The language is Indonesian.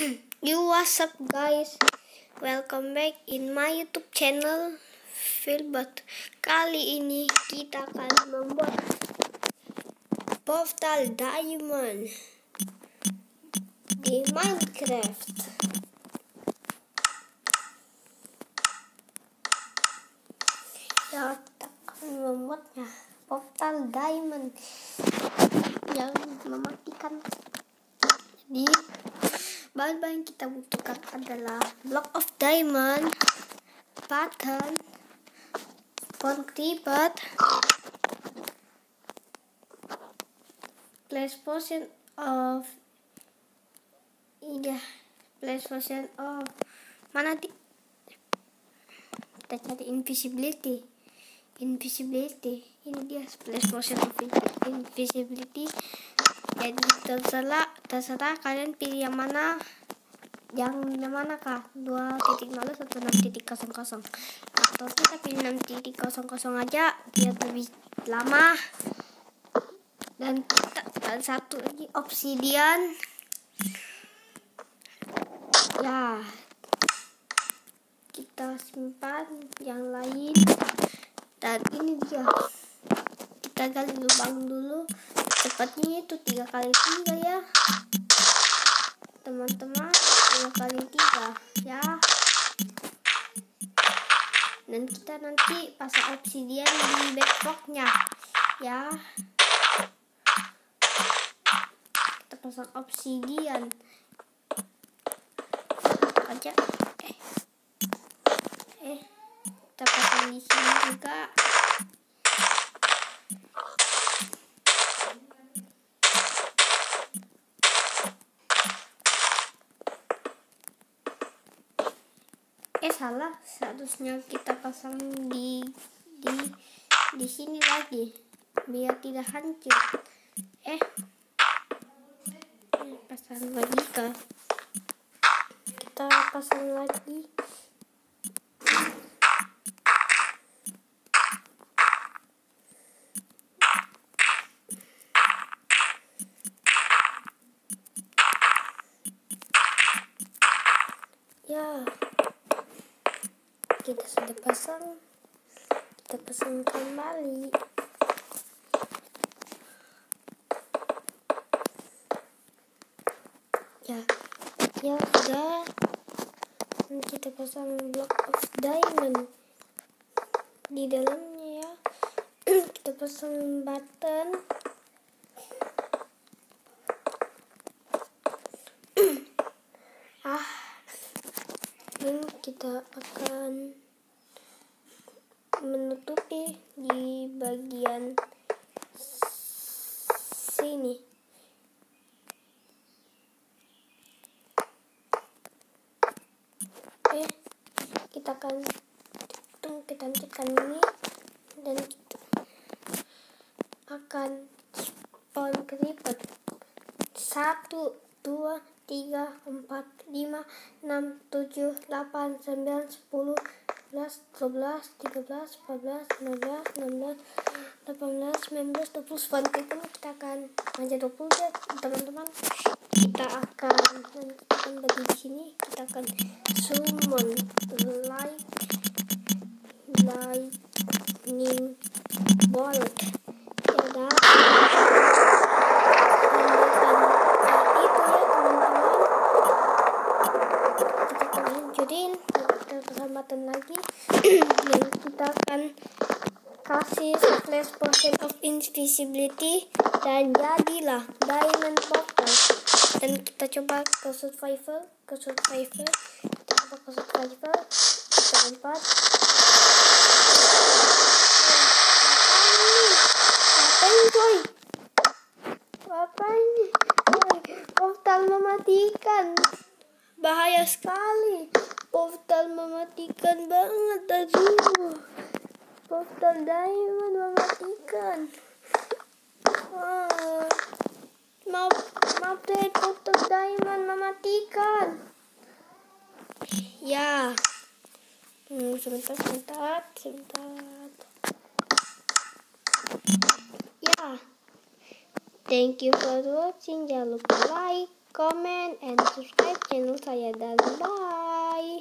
You what's up guys? Welcome back in my YouTube channel Philbot. Kali ini kita akan membuat portal diamond di Minecraft. Ya, kita akan membuatnya portal diamond yang mematikan. Bahan-bahan yang kita butuhkan adalah block of diamond, button, spawn creeper, place potion of iya place potion of mana di kita cari invisibility invisibility ini dia place potion of invisibility jadi terserah terserah kalian pilih yang mana. Yang mana kah dua titik nol atau enam titik kosong kosong. Atau kita pilih enam titik kosong kosong aja biar lebih lama. Dan kita dan satu lagi obsidian. Ya. Kita simpan yang lain. Dan ini dia. Kita gali lubang dulu cepatnya itu tiga kali tiga ya. Teman-teman tiga kali tiga ya. Dan kita nanti pasang obsidian di backblocknya ya. Kita pasang obsidian aja. Eh. Eh kita pasang di sini juga eh salah seharusnya kita pasang di di di sini lagi biar tidak hancur. Eh, pasang lagi kah? Kita pasang lagi. Ya kita sudah pasang. Kita pasang kembali. Ya ya sudah. Dan kita pasang block of diamond di dalamnya ya. Kita pasang button dan kita akan menutupi di bagian sini. Eh kita akan hitung kita lanjutkan ini. Dan kita akan spawn creeper satu dua tiga empat lima enam tujuh delapan sembilan sepuluh sebelas dua belas tiga belas empat belas lima belas enam belas delapan belas sembilan belas dua puluh. Spawn creeper kita akan manja dua puluh ya teman-teman. Kita akan dan kita akan bagi di sini. Kita akan summon light lightning bolt. Ya dah lanjutin kita kesempatan lagi. Dan kita akan kasih flash potion of invisibility dan jadilah diamond portal. Dan kita coba ke survival ke survival. Kita coba ke survival. Kita lompat. Ngapain coy ngapain portal mematikan. Bahaya sekali portal mematikan banget aduh. Portal diamond mematikan. Ah, maaf maaf deh portal diamond mematikan. Ya. Hmm, sebentar sebentar sebentar. Ya Thank you for watching. Don't look like, comment, and subscribe channel Sayada's. Bye.